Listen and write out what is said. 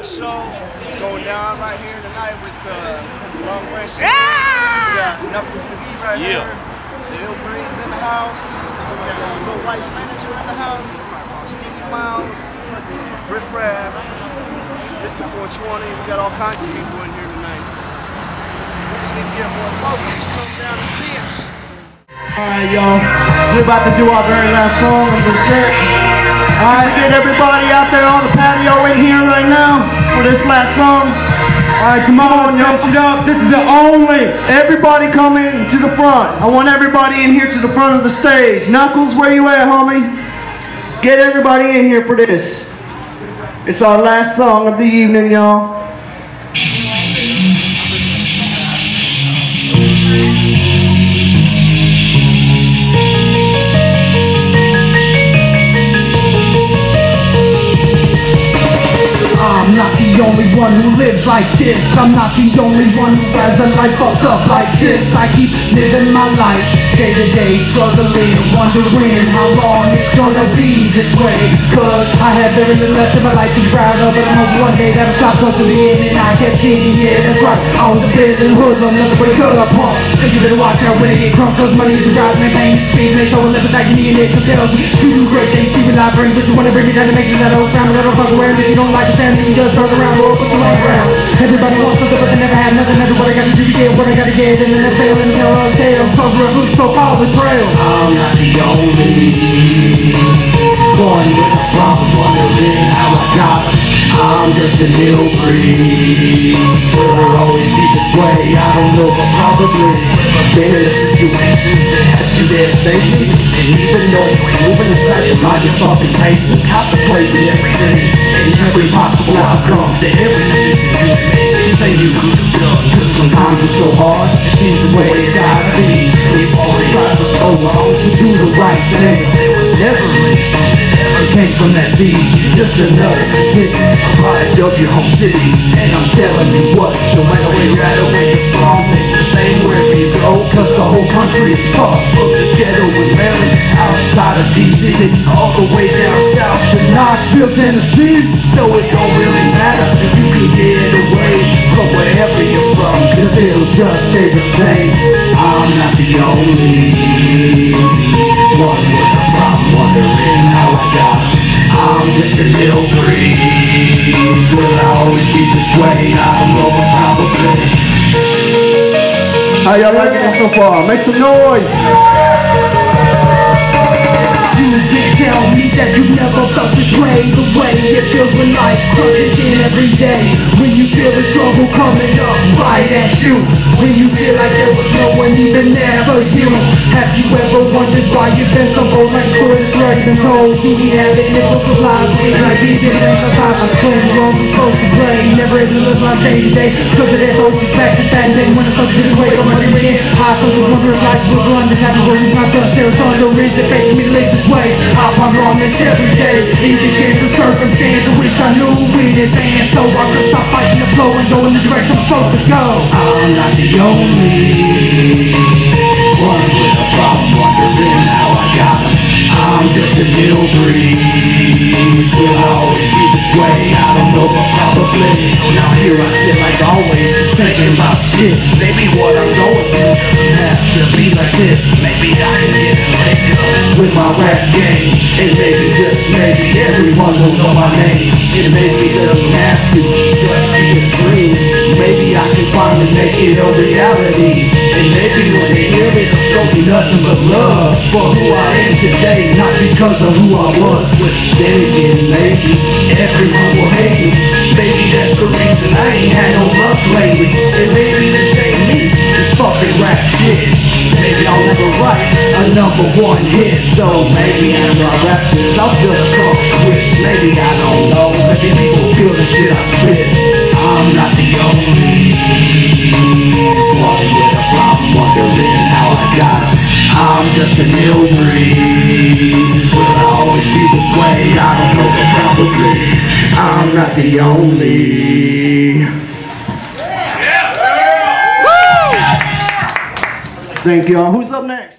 the show. It's going down right here tonight with uh, Long Branch. Yeah! We got Knuckles McGee right Yeah. here. The Ill Breed in the house. We got uh, Lil Rice Manager in the house. Stevie Miles. Riff Raff. Mr. 420. We got all kinds of people in here tonight. We just need to get more folks to come down and see it. Alright, y'all. We're about to do our very last song of the set. Alright, get everybody out there on the patio in here right now for this last song. Alright, come on, y'all. Up. This is the only. Everybody come in to the front. I want everybody in here to the front of the stage. Knuckles, where you at, homie? Get everybody in here for this. It's our last song of the evening, y'all. The only one who lives like this. I'm not the only one who has a life fucked up like this. I keep living my life day to day Struggling, wondering how long it's gonna be this way. Cause I have very little left in my life to proud of But I know one day stop close to the end And I kept seeing, yeah that's right I was a bit in hoodlum, nothing but a cut up punk. So you better watch out when it get crunk Cause money is a driving and pain Speed makes all living like me and it compels me To do great things, see what life brings But you wanna bring me down to make sure that old sound That I don't fuck around If you don't like the sound, then you just turn around Or put the light around Everybody wants something but they never had nothing That's what I gotta do to get what I gotta get And then I fail and tell So revolution, so betrayal I'm not the only. One with a problem Wondering how I got. I'm just a new breed. It always be this way? I don't know, but probably. Been in a situation that has you there thinking And even though moving inside your mind You're fucking pacing, contemplating everything And every possible outcome To every decision you make. Anything you Cause sometimes it's so hard It seems the way it gotta be We've always tried for so long To do the right thing never that came from that seed. Just another statistic A product of your home city And I'm telling you what No matter where you're at or where you're from It's the same wherever you go Cause the whole country is fucked From the ghetto in Maryland Outside of D.C. All the way down south to Knoxville, Tennessee So it don't really matter If you can get from just stay the same I'm not the only one with a problem Wondering how I got. I'm just a little breed Will I always be this way? I don't know, probably How y'all liking it so far? Make some noise. You can't tell me that you never felt this way. The way it feels when life crushes in every day. When you feel the struggle coming up right at you. When you feel like there was no one even there for you. Have you ever wondered why you've been so like stories right and told Do we have it nipples with lies We like these things emphasize I'm playing the role I'm supposed to play Never even live my day to day Cause of that social respect and that day When it's such a way I'm running in High social wondering life will run And to worry my dust There is no reason making me live this way I find wrongness every day Easy chance of circumstance I wish I knew in advance So I could stop fighting the flow And go in the direction I'm supposed to go I'm not the only new breed Will I always be this way? I don't know, but probably So now here I sit like always thinking about shit. Maybe what I'm going through doesn't have to be like this. Maybe I can get leg up with my rap game. And maybe, just maybe, everyone will know my name. And maybe doesn't have to just be a dream. Maybe I can finally make it a reality. And maybe me nothing but love For who I am today, not because of who I was But then again, maybe everyone will hate me. Maybe that's the reason I ain't had no luck lately. And maybe this ain't me, this fucking rap shit. Maybe I'll never write a number one hit. So maybe after I rap this, I'll just call it quits. Maybe I don't know, maybe people feel the shit I spit. I'm not the only just a new breed Will I always be this way? I don't know, but probably I'm not the only Thank y'all. Who's up next?